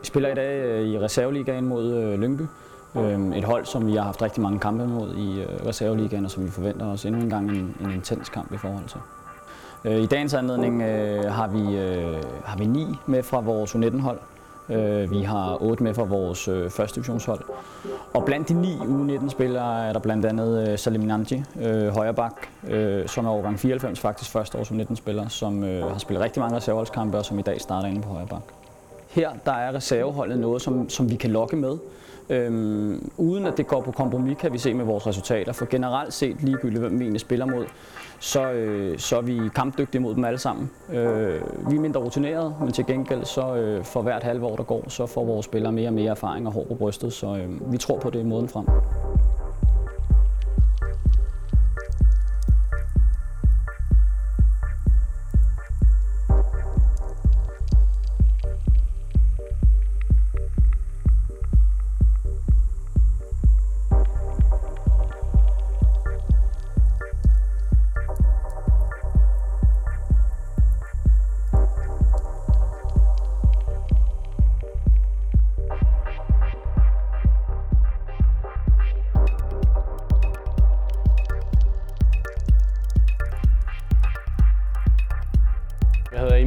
Vi spiller i dag øh, i reserveligaen mod øh, Lyngby. Øhm, et hold, som vi har haft rigtig mange kampe mod i øh, reserveligaen, og som vi forventer os endnu en gang en, en intens kamp i forhold til. I dagens anledning har, vi, har vi ni med fra vores U19-hold. Øh, Vi har otte med fra vores øh, første divisionshold. Og blandt de ni U19-spillere er der blandt andet øh, Salim Nanji, øh, højreback, som er årgang 94, faktisk første år som 19-spiller, som har spillet rigtig mange reserveholdskampe og som i dag starter inde på højreback her der er reserveholdet noget, som, som vi kan lokke med. Øhm, uden at det går på kompromis, kan vi se med vores resultater. For generelt set, ligegyldigt hvem vi egentlig spiller mod, så, øh, så er vi kampdygtige mod dem alle sammen. Øh, vi er mindre rutineret, men til gengæld så øh, for hvert halve år, der går, så får vores spillere mere og mere erfaring og hår på brystet. Så øh, vi tror på, det i måden frem.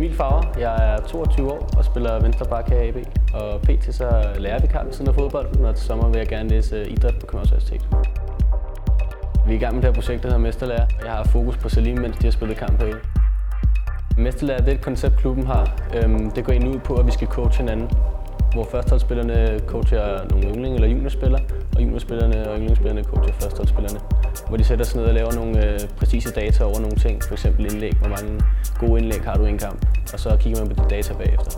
Emil Favre. Jeg er 22 år og spiller venstre bak her i AB. Og pt. så lærer vi kamp siden af fodbold, og til sommer vil jeg gerne læse øh, idræt på Københavns Universitet. Vi er i gang med det her projekt, der hedder Mesterlærer. Jeg har fokus på Salim, mens de har spillet kamp på Mesterlærer det er et koncept, klubben har. Øhm, det går ind ud på, at vi skal coache hinanden. Hvor førsteholdsspillerne coacher nogle yndling- eller juniorspillere, og juniorspillerne og yndlingsspillerne coacher førsteholdsspillerne. Hvor de sætter sig ned og laver nogle øh, præcise data over nogle ting, f.eks. indlæg, hvor mange gode indlæg har du i en kamp, og så kigger man på de data bagefter.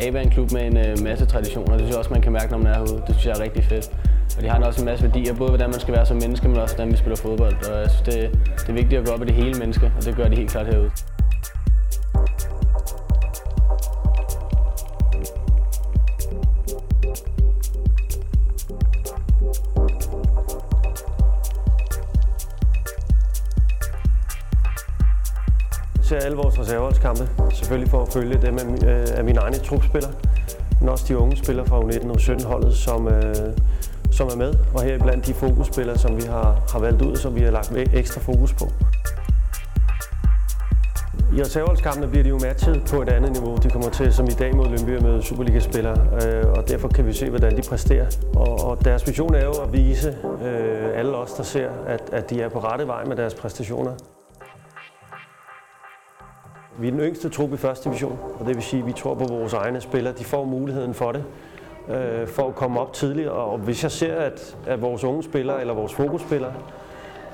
ABA er en klub med en øh, masse traditioner, det synes jeg også, man kan mærke, når man er herude. Det synes jeg er rigtig fedt. Og de har også en masse værdier, både hvordan man skal være som menneske, men også hvordan vi spiller fodbold. Og jeg synes, det, det er vigtigt at gå op i det hele menneske, og det gør de helt klart herude. Ser alle vores reserveholdskampe, selvfølgelig for at følge dem af, øh, af mine egne trupspillere, men også de unge spillere fra U19 og 17 holdet, som, øh, som er med, og her blandt de fokusspillere, som vi har, har valgt ud, som vi har lagt ekstra fokus på. I reserveholdskampene bliver de jo matchet på et andet niveau. De kommer til, som i dag mod Lyngby med Superliga-spillere, øh, og derfor kan vi se, hvordan de præsterer. Og, og deres mission er jo at vise øh, alle os, der ser, at, at de er på rette vej med deres præstationer. Vi er den yngste trup i første division, og det vil sige, at vi tror på vores egne spillere. De får muligheden for det, øh, for at komme op tidligt. Og hvis jeg ser, at, at vores unge spillere eller vores fokusspillere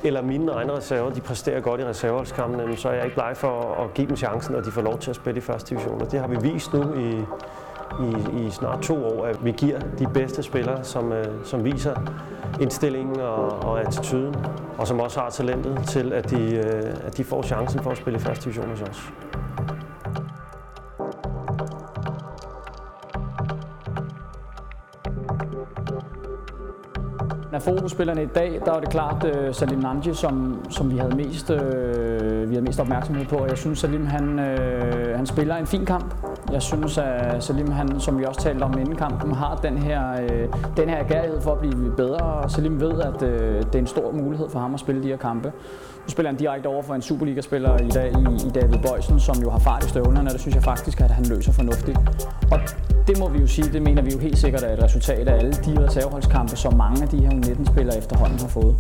eller mine egne reserver, de præsterer godt i reserveholdskampene, så er jeg ikke bleg for at give dem chancen, og de får lov til at spille i første division. Og det har vi vist nu i, i, i snart to år, at vi giver de bedste spillere, som, øh, som viser indstillingen og, og attituden, og som også har talentet til, at de, øh, at de får chancen for at spille i første division hos os. Af fokusspillerne i dag, der var det klart uh, Salim Nanji, som, som vi havde mest, uh, vi havde mest opmærksomhed på. Jeg synes, Salim han, uh, han spiller en fin kamp. Jeg synes, at Salim, han, som vi også talte om inden kampen, har den her, øh, den her gærighed for at blive bedre. Og Salim ved, at øh, det er en stor mulighed for ham at spille de her kampe. Nu spiller han direkte over for en Superliga-spiller i dag i, i David Bøjsen, som jo har fart i støvlerne, og det synes jeg faktisk, at han løser fornuftigt. Og det må vi jo sige, det mener vi jo helt sikkert er et resultat af alle de reserveholdskampe, som mange af de her 19-spillere efterhånden har fået.